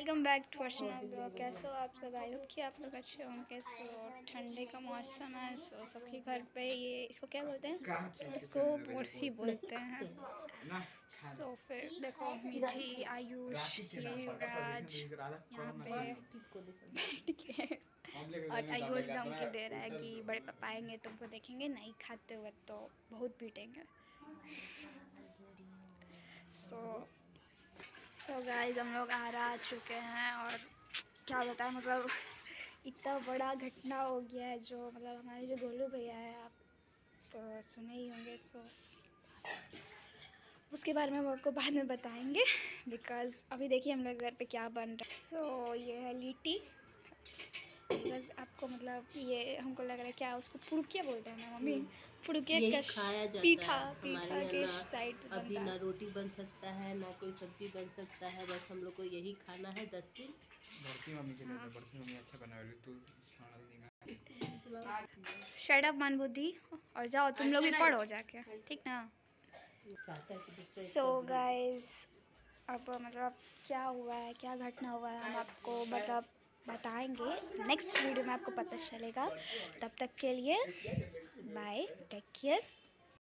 Welcome back to Archana blog. कैसे हो आप सब? आई होप कि आप लोग अच्छे होंगे। सो ठंडे का मौसम है सो सबके घर पे ये इसको क्या बोलते हैं? इसको बोरसी बोलते हैं। सो फिर देखो मीठी आयुष ये युवराज यहाँ पे बैठ के और आयुष धमकी दे रहा है कि बड़े पापा आएँगे तुमको देखेंगे नहीं खाते हुए तो बहुत पीटेंगे। सो सो गाइस हम लोग आ रहा चुके हैं और क्या बताएँ मतलब इतना बड़ा घटना हो गया है जो मतलब हमारे जो गोलू भैया है, आप तो सुने ही होंगे सो उसके बारे में हम आपको बाद में बताएँगे बिकॉज़ अभी देखिए हम लोग घर पे क्या बन रहा है। सो ये है लीटी आपको मतलब ये हमको लग रहा है क्या उसको पुड़किया बोलते हैं ना मम्मी? पुड़किया का खाया जाता पीठा है पीठा के साइड अभी ना रोटी बन सकता है ना कोई सब्ज़ी बन सकता है बस हम लोग को यही खाना है दस दिन। बढ़ती मम्मी के लिए बढ़ती मम्मी अच्छा बना रही तू शट अप मान बुद्धि और जाओ तुम लोग भी पढ़ो जाके। ठीक ना? सो गाइस अब मतलब क्या हुआ है क्या घटना हुआ है हम आपको मतलब बताएँगे। नेक्स्ट वीडियो में आपको पता चलेगा। तब तक के लिए बाय टेक केयर